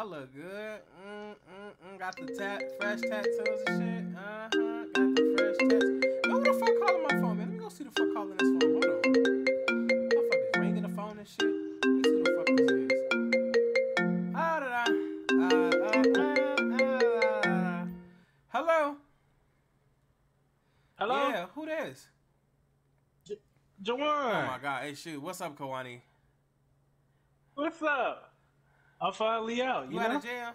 I look good. Mm, mm, mm. Got the tat, fresh tattoos and shit. Uh huh. Got the fresh tattoos. Yo, who the fuck calling my phone, man? Let me go see the fuck calling this phone. Hold on. Motherfuckers ringing the phone and shit. Let me see who the fuck this is. Ah, da, da. Uh, uh, uh. Hello. Hello, Yeah, who this? Jawan. Oh my god. Hey, shoot. What's up, Kawani? What's up? I'm finally out. You, You, out of jail?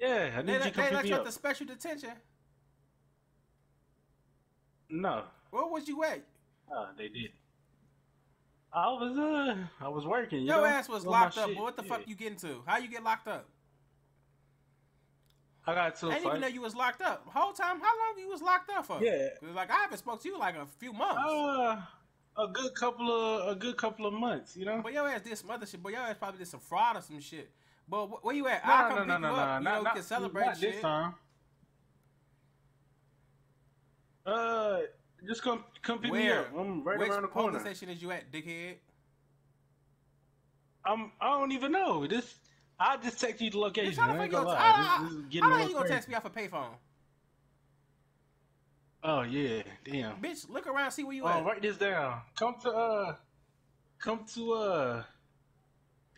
Yeah, I They, need they, you to come let pick me you up. the special detention. No, Where was you at? no, they did. I was uh, I was working. You Your know? ass was my locked up. shit, But what the yeah. fuck you get into? How you get locked up? I got to I didn't even know you was locked up. Whole time, how long you was locked up for? Yeah. Like I haven't spoke to you like a few months. Uh, a good couple of a good couple of months. You know. but your ass did some other shit. But your ass probably did some fraud or some shit. But wh- where you at? No, I'll no, come no, pick no, you no, up. You not, know, we not, can celebrate not shit. this time. Uh, just come come pick me up. I'm right Which around the corner. police station is you at, dickhead? I'm I don't even know. This I just text you the location. how the I fuck ain't you gonna how- This, this is How getting a you gonna text me off a payphone? Oh yeah, damn. Bitch, look around, see where you are. Oh, at. write this down. Come to uh, come to uh.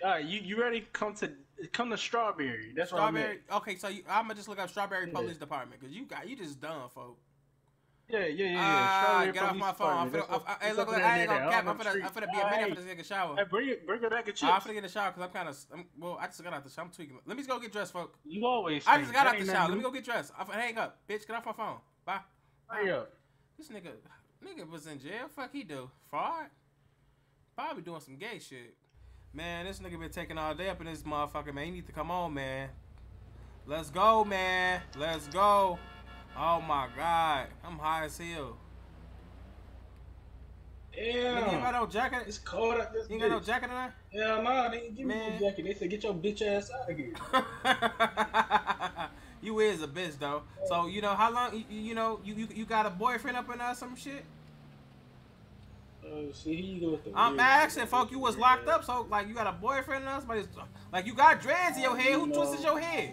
All right, you you ready? Come to come to Strawberry. That's I'm. Strawberry. Okay, so you, I'm gonna just look up Strawberry Yeah. Police Department because you got you just done, folks. Yeah, yeah, yeah, yeah. Ah, Strawberry get off my phone. I'm finna, That's I, I, what- hey, look, look, I ain't gonna cap. I'm finna. I'm finna be a minute. I'm Hey, finna take a shower. Hey, bring it, bring it back a chips. I'm finna get in the shower because I'm kind of. Well, I just got out the shower. I'm tweaking. Let me just go get dressed, folks. You always. I just got out the shower. Let me go get dressed. I'm finna hang up, bitch. Get off my phone. Bye. Hurry up. This nigga, nigga was in jail. Fuck he do fraud. Probably doing some gay shit. Man, this nigga been taking all day up in this motherfucker. Man, you need to come on, man. Let's go, man. Let's go. Oh my god, I'm high as hell. Nigga, you ain't got no jacket. It's cold out this You ain't got no bitch. jacket tonight. Hell no, they didn't give me Man. no jacket. They said get your bitch ass out of here. you is a bitch though. So you know how long you, you know you, you you got a boyfriend up in there some shit. Oh, see, here you go with the. I'm asking, folk. You was locked up, so like you got a boyfriend and somebody's like you got dreads in your head. Who twisted your head?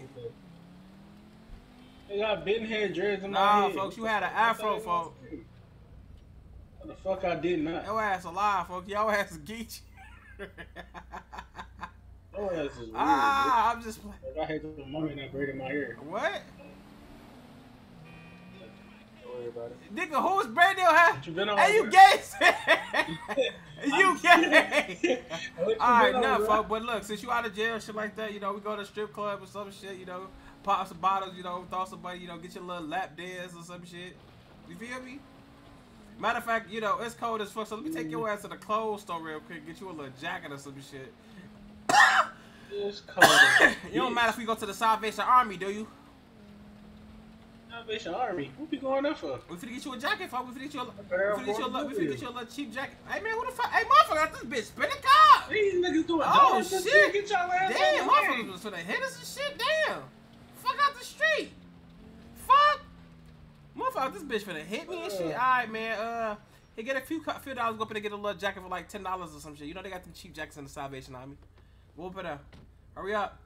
They got bitten hair dreads in my Nah, head. folks, you had an afro, What folk. the fuck I did not. Your ass alive, folks. Your ass geek. Your ass is weird. ah, I'm just bitch. Like, I had your mommy not braiding my hair. what? Don't worry about it. Nigga, who's brand new hair? What you been on? Hey, you bro? gay? you gay? All right, been on, now, fuck. But look, since you out of jail, shit like that, you know, we go to strip club or some shit, you know, pop some bottles, you know, throw somebody, you know, get your little lap dance or some shit. You feel me? Matter of fact, you know, it's cold as fuck, so let me take your ass to the clothes store real quick, get you a little jacket or some shit. It's cold. You don't matter if we go to the Salvation Army, do you? Salvation Army. What you going there for? We finna get you a jacket, fuck. We finna get you a, we finna get you a, we finna get you a little cheap jacket. Hey man, who the fuck? Hey motherfucker, got this bitch spinning car. These niggas doing Oh, and shit. Get your ass Damn, motherfuckers was finna hit us and shit. Damn. Fuck out the street. Fuck. Motherfucker, this bitch finna hit me and shit. Uh. Alright, man. Uh, he get a few few dollars. Go up and get a little jacket for like ten dollars or some shit. You know they got them cheap jackets in the Salvation Army. Whoop it up. Hurry up.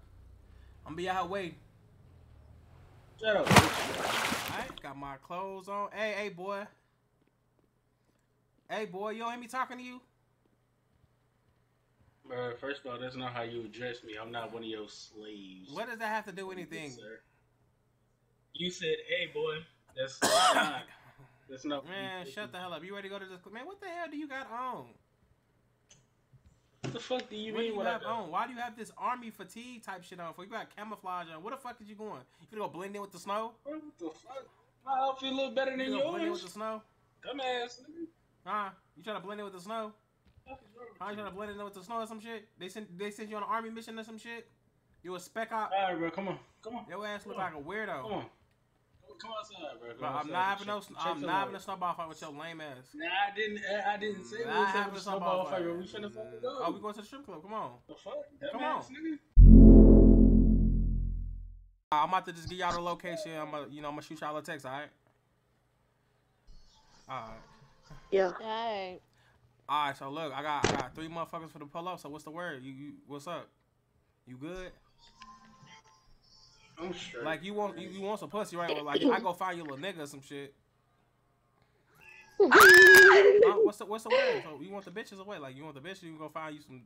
I'm gonna be out waiting. Shut up. Alright, got my clothes on. Hey, hey, boy. Hey, boy, you don't hear me talking to you? Bro, first of all, that's not how you address me. I'm not one of your slaves. What does that have to do with anything? Sir. You said, "Hey, boy." That's not. That's not. Man, shut the hell up. You ready to go to this? Man, what the hell do you got on? What the fuck do you what do you what have I on? Why do you have this army fatigue type shit on? For you got camouflage on. Where the fuck is you going? You finna go blend in with the snow? Bro, What the fuck? My outfit look better You than finna go blend in with the snow? Dumbass nigga. Huh? You trying to blend in with the snow? What is wrong Huh? You you? trying to blend in with the snow or some shit? They sent they sent you on an army mission or some shit? You a spec op? All right, bro. Come on. Come on. Your ass look Come like a weirdo. Come on. Come outside, bro. Come Bro, I'm not having no. Check- check I'm the not having a light. snowball fight with your lame ass. Nah, I didn't. I didn't say we Not was having having a a snowball snowball fight. fight. We finna fucking go. Oh, we going to the strip club. Come on. The fuck? Come Dumbass on. nigga. I'm about to just give y'all the location. I'm gonna, you know, I'm gonna shoot y'all a text. All right. All right. Yeah. Alright. All right. So look, I got I got three motherfuckers for the pull up. So what's the word? You, you what's up? You good? I'm straight. Like you want you, you want some pussy, right? Or like I go find your little nigga or some shit. Huh? What's the what's the word? So you want the bitches away? Like you want the bitches? You go find you some.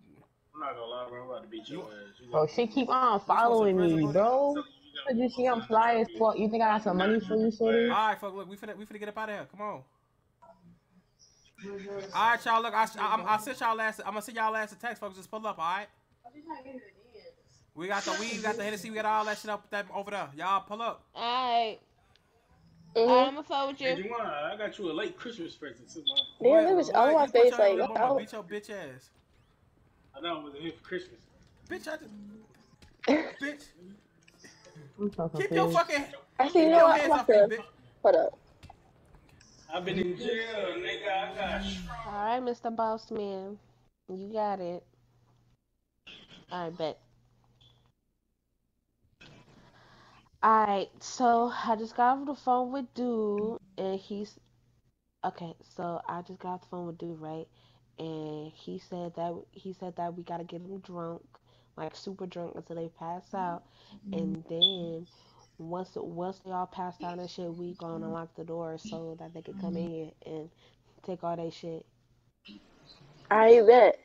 I'm not gonna lie, bro. I'm about to beat your You- ass. You Bro, she keep on following me, bro. gonna- you see I'm fly as fuck. You think I got some money for you, shorty? All right, fuck. Look, we finna we finna get up out of here. Come on. All right, y'all. Look, I I, I sent y'all last. I'm gonna send y'all last a text, folks. Just pull up. All right. We got the weed, we got the Hennessy, we got all that shit up that over there. Y'all pull up. Alright. Mhm. I'm gonna phone with Hey, you. Juwan, I got you a late Christmas present too, man. Damn, it was all Boy, my you put face your- like, look, I'ma oh. beat your bitch ass. I know it was here for Christmas. Bitch, I just, bitch, I'm so keep your confused. fucking, Actually, keep you know your what? hands I'm off me, about to bitch. hold up. I've been in jail, nigga. I got Alright, Mr. Boss Man. You got it. Alright, bet. Alright, so I just got off the phone with dude and he's okay, so I just got off the phone with dude, right? And he said that he said that we gotta get them drunk, like super drunk until they pass mm-hmm. out. And then once once they all passed out and shit, we gonna unlock the door so that they could come mm-hmm. in and take all their shit. I bet.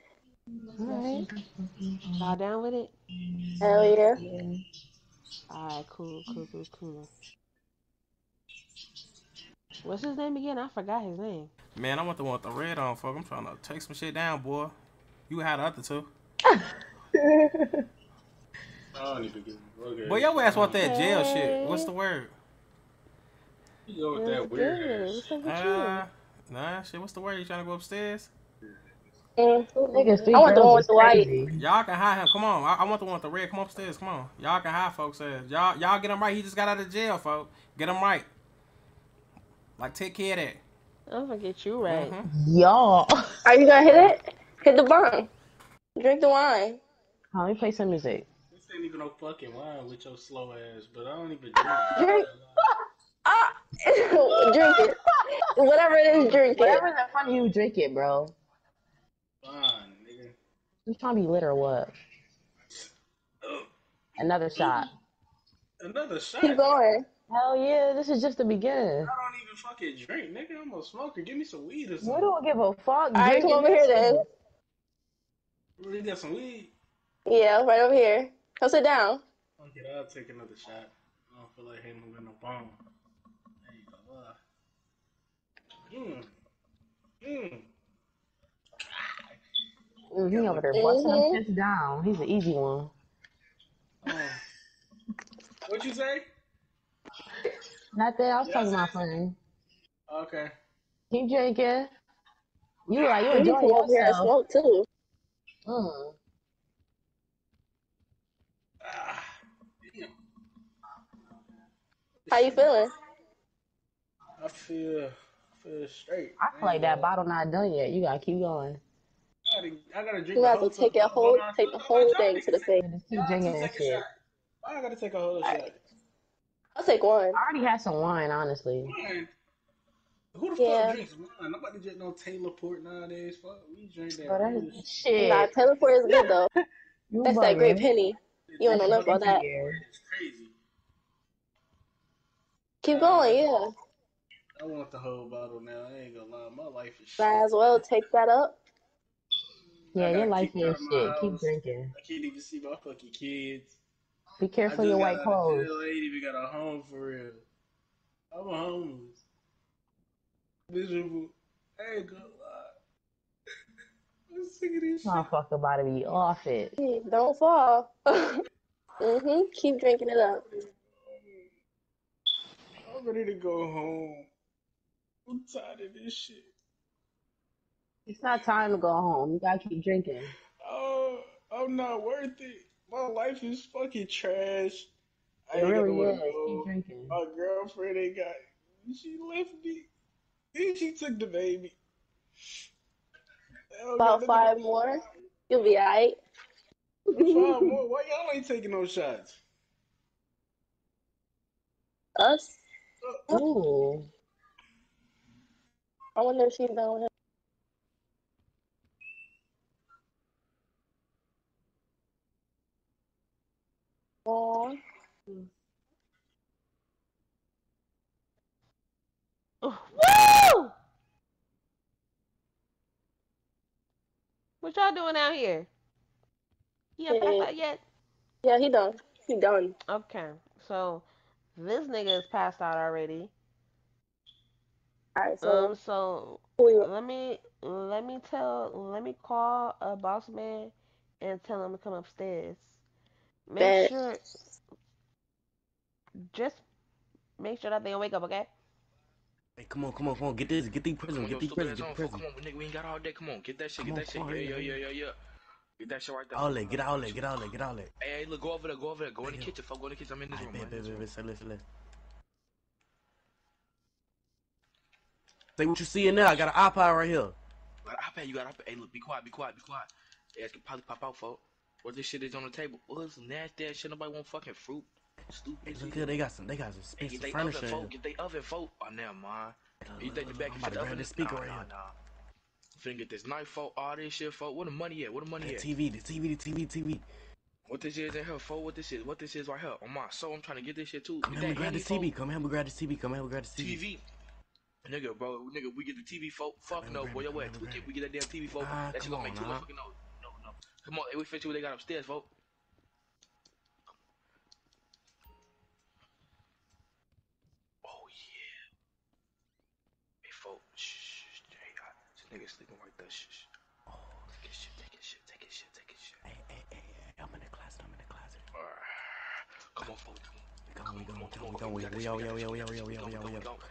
Alright. Y'all down with it? Hell yeah. Alright, cool, cool, cool, cool. What's his name again? I forgot his name. Man, I want the one with the red on, fuck. I'm trying to take some shit down, boy. You had the other two. I don't even get okay. Boy, your ass want that jail shit. What's the word? You go with What's that weird good? ass. What's up with Uh, nah, shit. What's the word? You trying to go upstairs? Mm. Niggas, I want the one with the white. Y'all can hide him. Come on. I, I want the one with the red. Come upstairs. Come on. Y'all can hide folks ass. Y'all, y'all get him right. He just got out of jail, folks. Get him right. Like, take care of that. I'm gonna get you right. Mhm. Y'all. Are you gonna hit it? Hit the bong. Drink the wine. Let me play some music. This ain't even no fucking wine with your slow ass, but I don't even drink. Drink. Ah, drink it. Whatever it is, drink it. Whatever's in front of you, drink it, bro. Fine, nigga. You trying to be lit or what? Another shot. Another shot. Keep going. Hell yeah, this is just the beginning. I don't even fucking drink, nigga. I'm a smoker. Give me some weed or something. We don't give a fuck. All right, come Drinking over here this then. shit. You got some weed? Yeah, right over here. Come sit down. Okay, I'll take another shot. I don't feel like hitting him with no bomb. There you go. Uh. Mm. Mm. Mm, he over there busting them Mhm. shits down. He's an easy one. Oh. What you say? Not that I was Yeah, talking I to my friend. Okay. Keep drinking. You like you You need to enjoy come over here and smoke too. Mm. Ah. How you feeling? I feel, I feel straight. I feel like that bottle not done yet. You gotta keep going. I gotta, I gotta drink You the have to take a whole, take the whole thing to the face. Just keep drinking that shit. Why I gotta take a whole shot? I'll take one. I already had some wine, honestly. Wine. Who the Yeah. fuck drinks wine? Nobody drink no Taylor Port nowadays. Fuck, we drink that. Bro, real that shit. shit. Nah, Taylor Port is good though. That's that great penny. You don't know nothing about that. It's crazy. Keep going, yeah. I want the whole bottle now. I ain't gonna lie, my life is shit. Might as well take that up. Yeah, I your got life is of my shit. Keep drinking. I can't even see my fucking kids. Be careful your white out of clothes. jail. I ain't even got a home for real. I'm a homeless. Miserable. I ain't gonna lie. I'm sick of this shit. Motherfucker about to be off it. Don't fall. mhm. Keep drinking it up. I'm ready to go home. I'm tired of this shit. It's not time to go home. You gotta keep drinking. Oh, I'm not worth it. My life is fucking trash. I It ain't got really is. Keep drinking. My girlfriend ain't got. She left me. Then she took the baby. About five more. You'll be alright. Five more. Why y'all ain't taking no shots? Us? Uh, Ooh. I wonder if she's done with him. phone. Woo! What y'all doing out here? Haven't passed Yeah. out yet? Yeah, he done. He done. Okay, so this nigga is passed out already. Alright, so Um, so let me let me tell let me call a boss man and tell him to come upstairs. Make Bet. sure just make sure that they don't wake up, okay? Hey, come on, come on, come on. Get this, get these Come prisons, get these stupid prisons, get on, the fool. prisons. Come on, nigga, we ain't got all day. Come on, get that shit, Come get on, that shit. on, Yeah, yeah, hurry, yeah, yeah, yeah. Get that shit right there. All that, get all that, get all that, get all that. Hey, hey, look, go over there, go over there, go in the Yeah. kitchen, fuck, go in the kitchen. I'm in this Alright, room, bet, man. bet, This bet, room. bet. Say less, say less. Say what you see in there. I got an iPod right here. Got an iPad, you got an iPad. Hey, look, be quiet, be quiet, be quiet. Hey, it could probably pop out, folk. What this shit is on the table? Oh, it's nasty ass shit. Nobody want fucking fruit. Stupid. Hey, as look here, they got some, they got some Hey, expensive get they oven, furniture folk. Get they oven, folk. Oh, never mind. You think the back I'm can about to the grab oven? this speaker Nah, right nah, here. nah. Finna get this knife, folk. All this shit, folk. Where the money at? Where the money The at? TV, the TV, the TV, TV. What this is in here, folk? What this is? What this is right here? On my soul, I'm trying to get this shit too. Come Get here, that grab folk. TV. Come here, grab this TV. Come here, grab this TV. TV. Nigga, bro, nigga, we get the TV, folk. Fuck no, boy. Your come way on, tweak come it. We get that damn TV, folk. Ah, that shit gonna make on, two nah. fucking no, no, no. Come on, we you what they got upstairs, folk. Nigga sleeping right there. Shh, shh. Oh, Take his shit, take his shit, take his shit, take his shit. hey, hey, hey, hey, I'm in the closet. I'm in the closet. Alright. Come on, folk. Come on. We go, we go, we go, Come on, We got we this, yo, got this, we got this. We yo, go, we go, we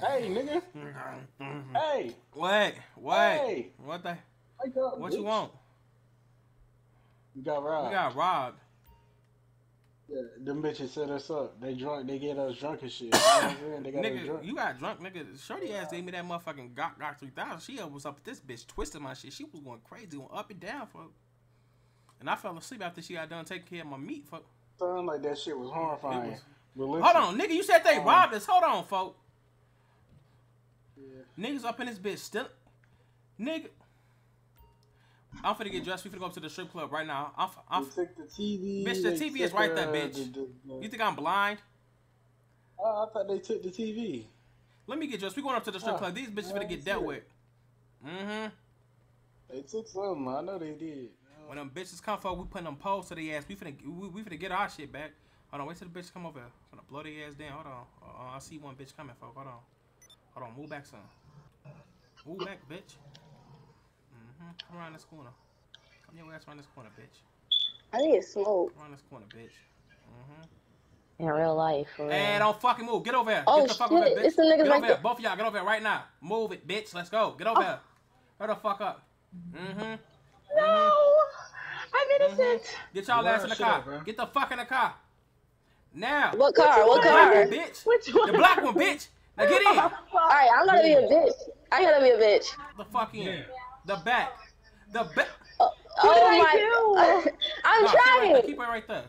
Hey, nigga. Hey. Wait, wait. Hey. What the? Wake up, What you want? You got robbed. We got robbed. Yeah, them bitches set us up. They drunk. They get us drunk and shit. You know what I'm saying? They got Nigga, drunk. you got drunk, nigga. Shorty ass gave me that motherfucking Gok Gok 3000. She was up with this bitch, twisting my shit. She was going crazy, going up and down, fuck. And I fell asleep after she got done taking care of my meat, fuck. Sound like that shit was horrifying. Was- Hold on, nigga. You said they Um, robbed us. Hold on, folk. Yeah. Niggas up in this bitch still. Nigga. I'm finna get dressed. We finna go up to the strip club right now. I'm, I'm, They took the TV. Bitch, the TV is right there, uh, bitch. the- the- the- you think I'm blind? Oh, I thought they took the TV. Let me get dressed. We going up to the strip Oh, club. These bitches finna get dealt with. Mm-hmm. They took something. I know they did. When them bitches come for, we putting them poles to the ass. We finna, we, we finna get our shit back. Hold on, wait till the bitch come over. I'm gonna blow their ass down. Hold on. Uh, I see one bitch coming, folks. Hold on. Hold on, move back some. Move back, bitch. Mm-hmm. Come around this corner. Come your ass around this corner, bitch. I need to smoke. Come around this corner, bitch. Mm-hmm. In real life, for real. Hey, don't fucking move. Get over here. Oh, get the fuck over shit. here, bitch. It's the niggas get right over here. there. Both of y'all, get over here right now. Move it, bitch. Let's go. Get over here. Hurry the fuck up. Mm-hmm. No, I'm innocent. Get y'all ass in the car. up, bro. Get the fuck in the car. Now. What car? What The black car? one, bitch. Which one? The black one, bitch. Now get in. Alright, I'm gonna be a bitch. I gotta be a bitch. The fuck in. The back. The back. Oh, What did oh I my! do? I'm No, keep it right there. trying. Keep it right there.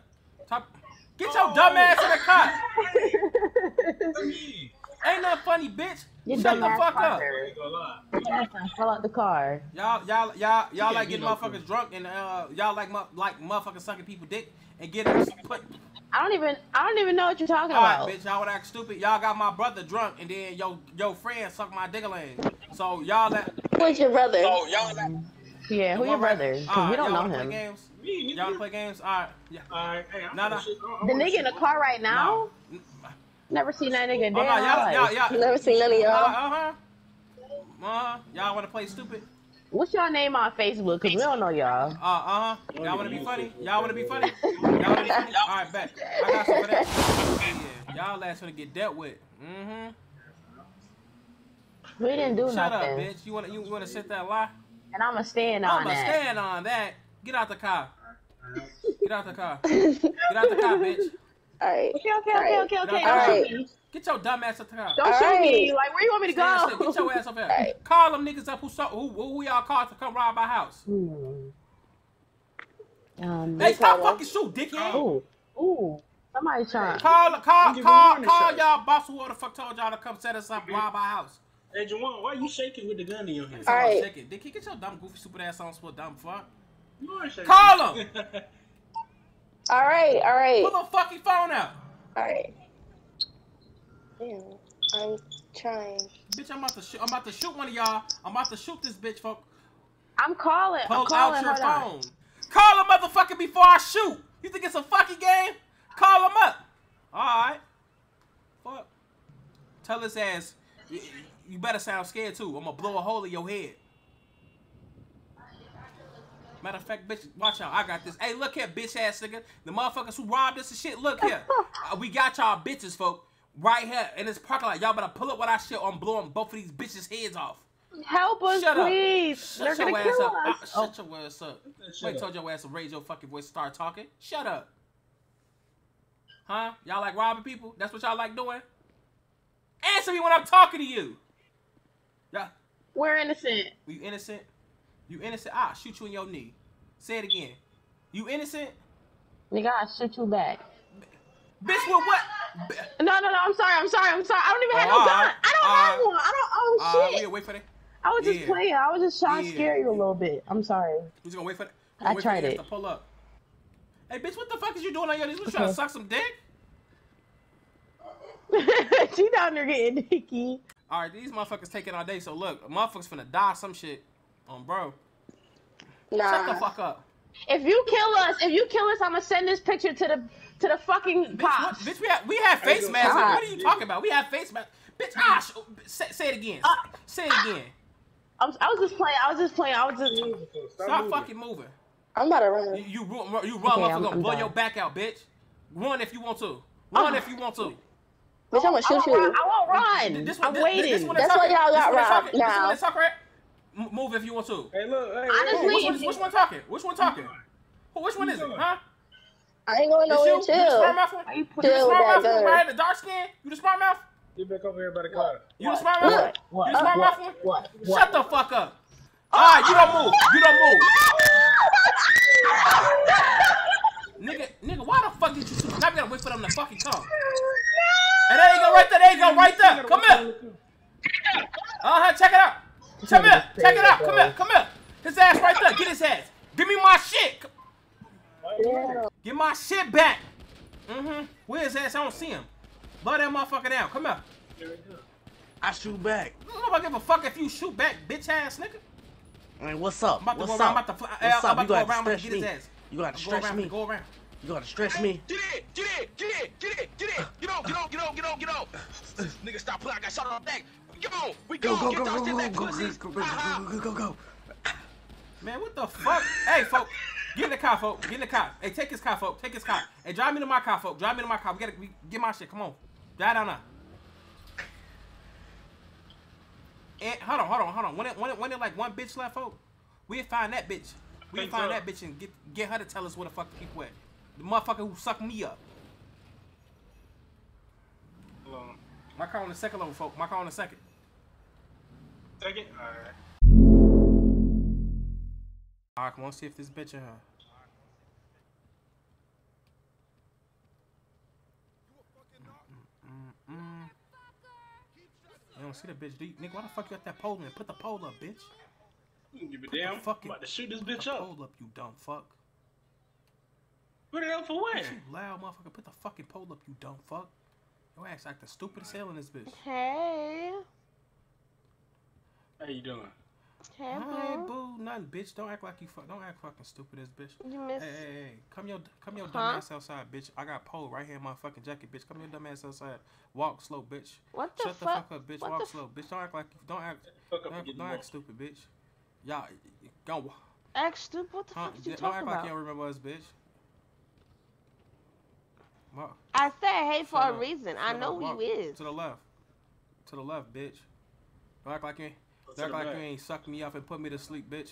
Top. Get your dumb ass in the car. Ain't nothing funny, bitch. You Shut the dumbass fuck up. fucker. Yes, I fell out the car. Y'all, y'all, y'all, y'all like be getting no motherfuckers drunk and uh, y'all like like motherfuckers sucking people dick and getting put. I don't even. I don't even know what you're talking All right, about. bitch, y'all would act stupid. Y'all got my brother drunk and then yo yo friend suck my dick lane. So y'all let. Who's your brother? Oh y'all. Yeah, who your brother? Because we don't know y'all him. Play games? Y'all play games? All right, yeah. Alright, hey, I'm Nah, nah. shit. I- I The nigga in the car right now. No. Never seen that nigga in Oh, no, y'all, y'all, y'all, Never seen none of uh, y'all. uh-huh. Uh-huh. Y'all wanna play stupid? What's your name on Facebook? Because we don't know y'all. Uh, uh-huh. Y'all wanna be funny? Y'all wanna be funny? Y'all wanna be funny? All right, bet. I got some for that. Yeah, y'all last gonna get dealt with. Mm-hmm. We didn't do Shut nothing. up, bitch. You wanna you wanna sit there and lie? And I'm going to stand on that. I'm gonna stand on that. Get out the car. Get out the car. Get out the car, bitch. Alright. Okay, okay, okay, okay, okay. Don't Alright. shoot me. Get your dumb ass out the car. Don't shoot Alright. me. Like, where you want me to Stand still. go? Get your ass up here. Alright. Call them niggas up who saw who, who we all called to come rob our house. Hmm. Um, Hey, stop call them. fucking shoot, dickhead. ooh, ooh. Somebody trying. Call, call, call, call y'all boss who the fuck told y'all to come set us up, rob our house. Hey, Jawan, why you shaking with the gun in your hand? All right. Check it. Dick, get your dumb, goofy, stupid ass on, sport dumb fuck. You are shaking. Call him. All right, all right, Pull the fucking phone out. all right. Damn, I'm trying. Bitch, I'm about to shoot. I'm about to shoot one of y'all. I'm about to shoot this bitch, fuck. I'm calling. I'm Pull calling. out your Hold on. phone. Call a motherfucker before I shoot. You think it's a fucking game? Call him up. All right. Fuck. Tell his ass. You, you better sound scared too. I'm gonna blow a hole in your head. Matter of fact, bitch, watch out. I got this. Hey, look here, bitch ass nigga. The motherfuckers who robbed us and shit. Look here. Uh, we got y'all bitches, folk. Right here in this parking lot. Y'all better pull up with our shit or I'm blowing both of these bitches' heads off. Help us, Shut up. please. Shut They're your gonna ass kill up. us. Uh, Oh, shut your ass up. Shut Wait, up. told your ass to raise your fucking voice, start talking. Shut up. Huh? Y'all like robbing people? That's what y'all like doing? Answer me when I'm talking to you. Yeah. we're innocent. You innocent? You innocent? I'll shoot you in your knee. Say it again. You innocent? Nigga, I shoot you back. Bitch, with what? No, no, no. I'm sorry. I'm sorry. I'm sorry. I don't even have Oh, no gun. alright, I don't have alright. one. I don't. Oh Uh, shit. we'll wait for that. I was just yeah. playing. I was just trying to Yeah. scare you a little bit. I'm sorry. We just gonna wait for that. I tried for it. to pull up. Hey, bitch, what the fuck is you doing on your knees? You trying to suck some dick? she down there getting dicky. All right, these motherfuckers taking all day. So look, motherfuckers finna die some shit. On bro. Shut the fuck up. If you kill us, if you kill us, I'm gonna send this picture to the to the fucking Bitch, what, cops. bitch we have we have face go. masks. God. What are you talking about? We have face masks. Bitch, ah, sh- say, say it again. Uh, say it again. I was, I was just playing. I was just playing. I was just. Stop, Stop moving. fucking moving. I'm about to You run. you, ru- you run, Okay, motherfucker, I'm- gonna I'm blow done. your back out, bitch. Run if you want to. Run Uh. if you want to. Bitch, I'ma oh, I shoot won't run. you. I won't run. This I'm this, waiting. this one That's talking. why y'all got one robbed talking. This one now. that's talking, right? Move if you want to. Hey, look. Hey, Honestly, Which hey, one, which one talking? Which one talking? Who- Which one is it? Huh? I ain't going nowhere. you? You the smart mouth one? You You the smart mouth one, gun. right? The dark skin? You the smart mouth? Get back over here by the car. You the smart mouth? What? What? You the smart mouth one? What? What? Shut the fuck up. Oh! Alright, you don't move. You don't move. Nigga, nigga, why the fuck did you? Now we gotta wait for them to fucking come. And there you go, right there, there you go, right there. Come here. Uh-huh, check it out. Come here, check it out. Come here, come here. His ass right there. Get his ass. Give me my shit. Get my shit back. Mm-hmm. Where's his ass? I don't see him. Blow that motherfucker down. Come here. I shoot back. Nobody give a fuck if you shoot back, bitch ass nigga. Man, what's up? I'm about to what's go around. up? I'm about to fly. What's I'm up? about You to go gotta around. I'm about to stretch get his me. ass. You gotta Go stretch around. me. Go around. You gotta stretch me. Get in, get in, get in, get in, get in. Get on, get on, get on, get on, get on. Nigga, stop playing. I got shot on the back. Come on, we Go, go. go, Get go, those go, shit go, back, go, go, pussies. go, go, go, go, go, go. Man, what the fuck? hey, folk. Get in the car, folk. Get in the car. Hey, take his car, folk. Take his car. Hey, drive me to my car, folk. Drive me to my car. We gotta we, get my shit. Come on. Drive down now. And hold on, hold on, hold on. When it, when it, when it like one bitch left, folk, we'll find that bitch. We'll Think find so. that bitch and get get her to tell us where the fuck the people at. The motherfucker who sucked me up. Hold on. My car on the second level, folk. My car on the second. Second? Alright. Alright, come on, see if this bitch in her. Mm-mm. You don't see the bitch, do you? Nigga, why the fuck you got that pole in? Put the pole up, bitch. You give a damn. fuck I'm it. about to shoot this bitch up. pole up, you dumb fuck. Put it up for what? You loud motherfucker. Put the fucking pole up, you dumb fuck. Your ass acting stupid as hell in this bitch. Hey. How you doing? Hey, Hey, boo. boo, nothing, bitch. Don't act like you fuck. Don't act fucking stupid as bitch. You miss. hey, hey, come your, come your Huh? dumb ass outside, bitch. I got pole right here in my fucking jacket, bitch. Come your dumb ass outside. Walk slow, bitch. What the Shut the fuck? fuck up, bitch. What Walk slow, bitch. Don't act like you. Don't act. Fuck up Don't, and act- don't the act stupid, bitch. Y'all, go. Act stupid. What the Huh? fuck is you Don't act talking like about? you don't remember us, bitch. Walk. I said hey for Shut a up. reason. I know up. who you is. To the left. To the left, bitch. Don't act like you ain't. To Don't act like back. you ain't sucked me up and put me to sleep, bitch.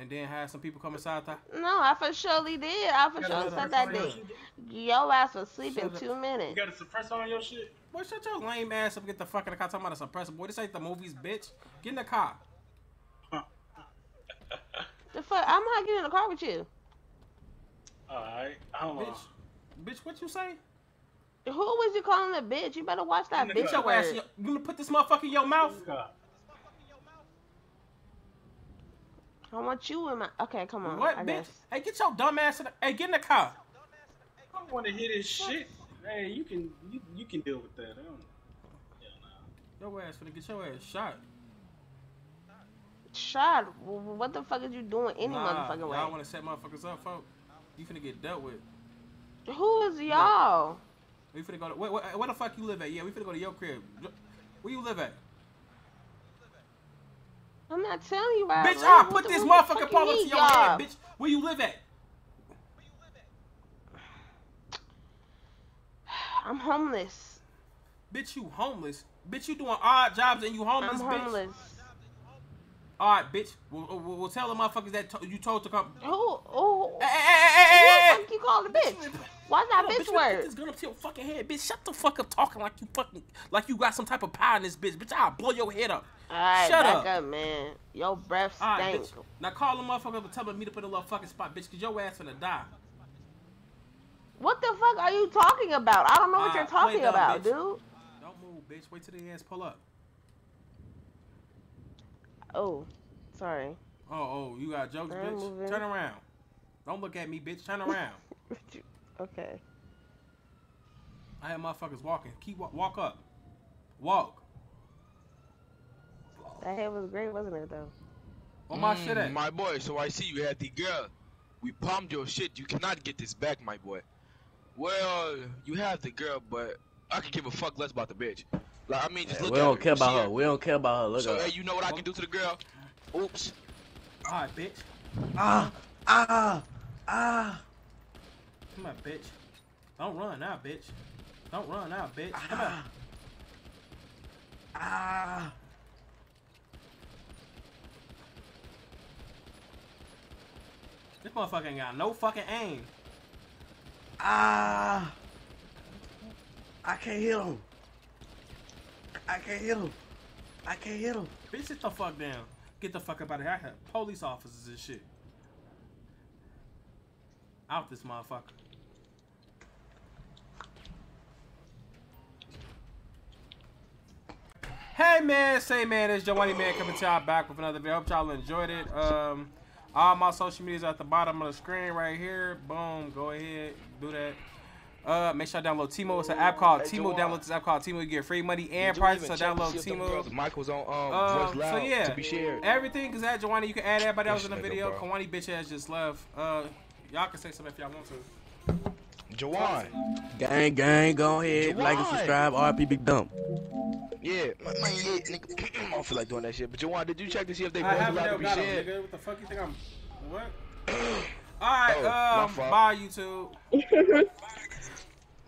And then had some people come inside. Th- No, I for surely did. I for sure got said that on your day. shit? Your ass was sleeping two minutes. You got a suppressor on your shit? Boy, shut your lame ass up. and Get the fuck in the car. Talking about a suppressor, boy. This ain't the movies, bitch. Get in the car. The fuck? I'm not getting in the car with you. Alright. Hold on. Bitch. Bitch, what you say? Who was you calling a bitch? You better watch that bitch your ass. You gonna put this motherfucker in your mouth? I want you in my. Okay, come on. What, I bitch? guess. Hey, get your dumb ass in the. Hey, get in the car. I don't want to hear this shit. Hey, you can you, you can deal with that. I don't, Your ass gonna get your ass shot. Shot. w- w- What the fuck are you doing any Nah, motherfucking y'all way? wanna set motherfuckers up, folks? You finna get dealt with. Who is y'all? We finna go to where, where, where the fuck you live at? Yeah, we finna go to your crib. Where you live at? I'm not telling you right. bitch? I'll What put the- this motherfucking fuck pole up to your head, bitch. Where you live at? I'm homeless. Bitch, you homeless. Bitch, you doing odd jobs and you homeless, I'm bitch. homeless. All right, bitch. We'll, we'll, we'll tell the motherfuckers that you told to come. Who? Who? Hey, hey, hey, hey, hey, Who the fuck you call a bitch? Why's that Hold on, bitch you Put this gun up to your fucking head, bitch. Shut the fuck up, talking like you fucking like you got some type of power in this bitch. Bitch, I'll blow your head up. Alright, Shut up. up. man. Your breath All right, stink. bitch. Now call the motherfucker up and tell to meet up in a little fucking spot, bitch, cause your ass finna die. What the fuck are you talking about? I don't know what you're talking dumb, about, bitch. dude. Don't move, bitch. Wait till the ass pull up. Oh, sorry. Oh, oh, you got jokes, I'm bitch. moving. Turn around. Don't look at me, bitch. Turn around. okay. I have motherfuckers walking. Keep walk, walk up. Walk. That head was great, wasn't it, though? On my Mm, shit at. My boy, so I see you had the girl. We pumped your shit. You cannot get this back, my boy. Well, you have the girl, but I could give a fuck less about the bitch. Like, I mean, just look we at don't her. care about her. We don't care about her. Look So, at hey, her. you know what I can do to the girl? Oops. All right, bitch. Ah, ah, ah. Come on, bitch. Don't run now, bitch. Don't run now, bitch. Come on. Ah. This motherfucker ain't got no fucking aim. Ah. I can't hit him. I can't hit him. I can't hit him. Bitch, sit the fuck down. Get the fuck up out of here. I have police officers and shit. Out this motherfucker. Hey man, say man, it's Juwaniie man coming to y'all back with another video. Hope y'all enjoyed it. Um, all my social medias are at the bottom of the screen right here. Boom, go ahead, do that. Uh, make sure I download Temu. It's an app called Hey, Temu. Download this app called Temu. You get free money and Did you prizes. So to download see if them Temu. girls' mic was on um, voice loud so yeah, to be shared. everything is at Juwaniie. You can add everybody else in the video. bro. Kawani bitch ass just left. Uh, y'all can say something if y'all want to. Jawan. Gang, gang, go ahead. Like and subscribe. RP Big Dump. Yeah, man, man, yeah, nigga. I don't feel like doing that shit. But Jawan, did you check to see if they I voice allowed to be got 'em, shared? nigga. What the fuck you think I'm? What? All right, Oh, my um, bye YouTube.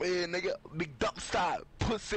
Yeah, nigga, big dump style, pussy.